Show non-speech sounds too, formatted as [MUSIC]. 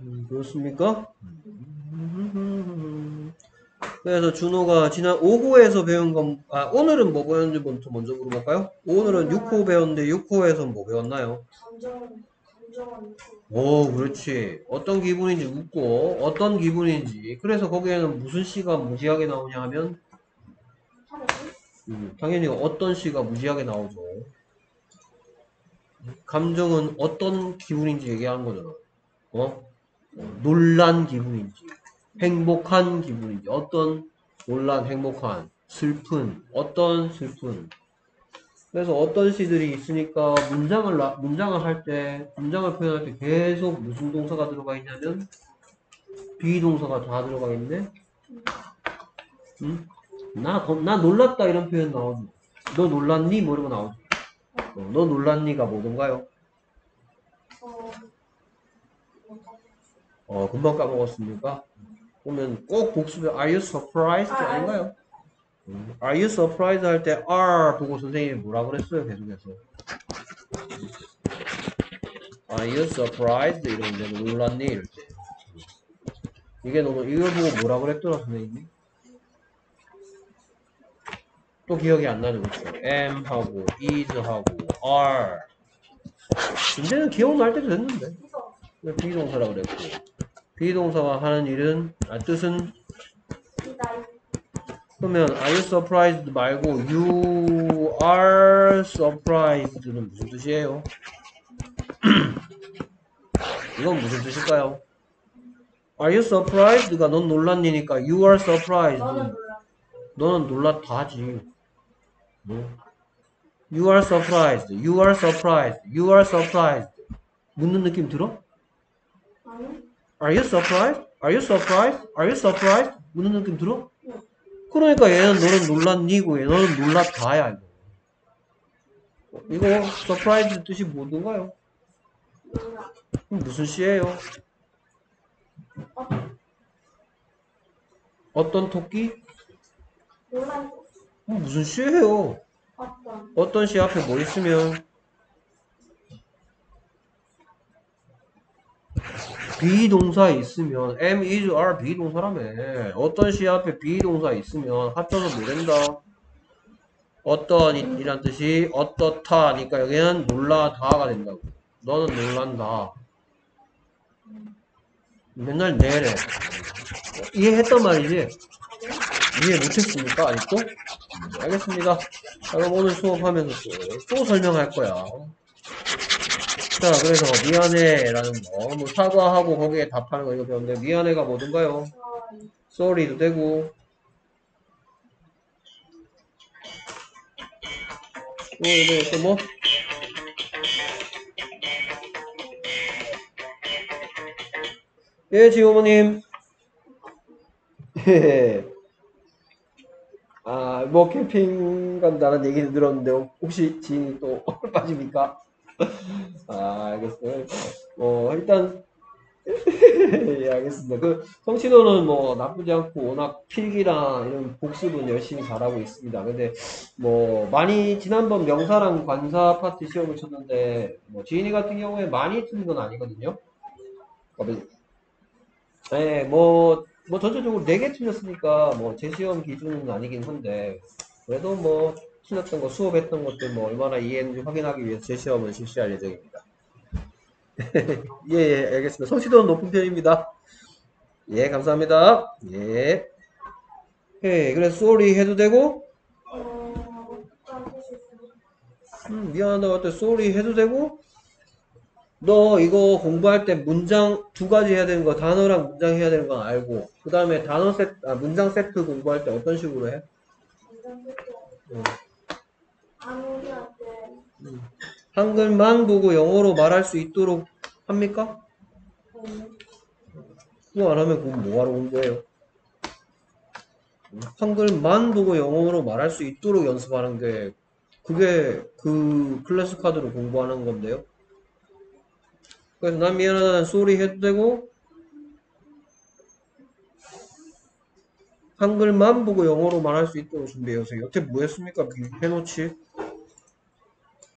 음, 그렇습니까? 그래서 준호가 지난 5호에서 배운 건, 아, 오늘은 뭐 배웠는지부터 먼저 물어볼까요? 오늘은 6호 배웠는데 6호에서 뭐 배웠나요? 감정은 감정은 오, 그렇지. 어떤 기분인지 묻고, 어떤 기분인지. 그래서 거기에는 무슨 시가 무지하게 나오냐 하면, 음, 당연히 어떤 시가 무지하게 나오죠. 감정은 어떤 기분인지 얘기하는 거잖아. 어? 어, 놀란 기분인지, 행복한 기분인지, 어떤 놀란, 행복한, 슬픈, 어떤 슬픈. 그래서 어떤 시들이 있으니까 문장을, 나- 문장을 할 때, 문장을 표현할 때 계속 무슨 동사가 들어가 있냐면, 비동사가 다 들어가 있네? 응? 나, 겁- 나 놀랐다 이런 표현 나오지. 너 놀랐니? 뭐거 나오지. 어, 너 놀랐니가 뭐던가요? 어, 금방 까먹었습니까? 그러면 꼭 복습에 Are you surprised? 아, 아닌가요? 음, Are you surprised 할 때 are 보고 선생님이 뭐라 그랬어요? 계속해서. Are you surprised? 이러는데 너 놀랐니? 이럴 때. 이게 너무 이걸 보고 뭐라 그랬더라 선생님이? 또 기억이 안 나죠, 그렇죠? am 하고 is 하고 are. 이제는 기억날 때도 됐는데. 왜 비동사라 그랬고 비동사가 하는 일은 아, 뜻은 그러면 are you surprised 말고 you are surprised는 무슨 뜻이에요? 이건 무슨 뜻일까요? are you surprised가 넌 놀랐니니까 you are surprised 너는 몰라 너는 놀랐다 하지 뭐? you are surprised you are surprised you are surprised 묻는 느낌 들어? 아니 Are you surprised? Are you surprised? Are you surprised? 묻는 느낌 들어? 응. 그러니까 얘는 너는 놀랐니고 얘 너는 놀랐다야 이거. 이거 surprise 뜻이 그럼 무슨 시예요? 어 어떤 토끼? 무슨 시예요? 어떤 어떤 시 앞에 뭐 있으면 비동사 있으면 am, is, are 비동사라며 어떤 시 앞에 비동사 있으면 합쳐서 뭐 된다? 어떤 이- 이란 뜻이 어떻다 니까 여기는 놀라다가 된다고 너는 놀란다 맨날 내래 이해했단 말이지? 이해 못했습니까 아직도? 음, 알겠습니다 자, 그럼 오늘 수업하면서 또, 또 설명할 거야. 자, 그래서 미안해 라는 거, 뭐 사과하고 거기에 답하는 거 이거 배웠는데 미안해가 뭐든가요? sorry sorry도 되고 또 이거 또 뭐? 예, 지호모님. 예. [LAUGHS] 아, 뭐 캠핑 간다는 얘기는 들었는데 혹시 지인이 또 [LAUGHS] 빠집니까? 아, 알겠어요. 뭐 일단 [LAUGHS] 예, 알겠습니다. 그 성취도는 뭐 나쁘지 않고 워낙 필기랑 이런 복습은 열심히 잘하고 있습니다. 근데 뭐 많이 지난번 명사랑 관사 파트 시험을 쳤는데 뭐 지인이 같은 경우에 많이 틀린 건 아니거든요. 어, 네, 뭐, 뭐 전체적으로 4개 틀렸으니까 뭐 제 시험 기준은 아니긴 한데 그래도 뭐 틀렸던 거 수업했던 것들 뭐 얼마나 이해했는지 확인하기 위해서 제 시험을 실시할 예정입니다. [LAUGHS] 예, 예, 알겠습니다. 성취도는 높은 편입니다. 예, 감사합니다. 예. 예, 그래서 sorry 해도 되고 음, 미안하다고 할때 sorry 해도 되고 너 이거 공부할 때 문장 두 가지 해야 되는 거 단어랑 문장 해야 되는 건 알고 그 다음에 단어 세트 아, 문장 세트 공부할 때 어떤 식으로 해? 음, 음. 한글만 보고 영어로 말할 수 있도록 합니까? 그거 안 하면 그건 뭐하러 공부해요? 음, 한글만 보고 영어로 말할 수 있도록 연습하는 게 그게 그 클래스 카드로 공부하는 건데요. 그래서 난 미안하다는 소리 해도 되고 한글만 보고 영어로 말할 수 있도록 준비해오세요. 여태 뭐 했습니까? 해놓지?